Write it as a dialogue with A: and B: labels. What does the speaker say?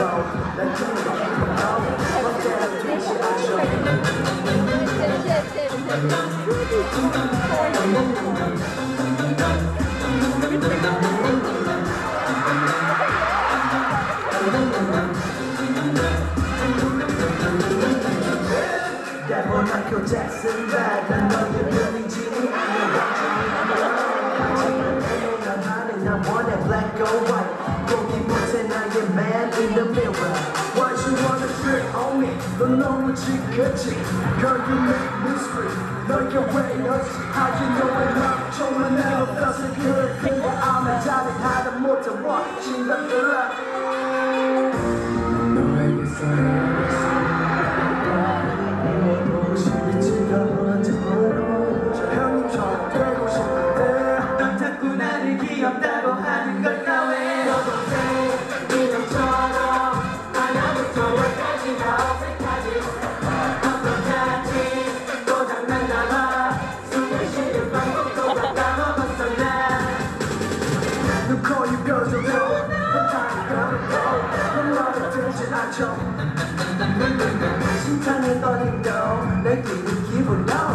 A: đầu đã chân mình đau bắt cha chuyện sẽ ai rồi Michael Jackson bad, I know you're feeling genie, man in the mirror. Why you wanna trip on me? Don't know what you could do. Girl, you make me scream. Look your way, look how you know I love. That's a good 그래. I'm a jolly, how the motor walk. She the love. You call you girls a blow The time you gotta go 넌 나를 들지나 좀 순탄해 떨린 너 내게 이 기분 너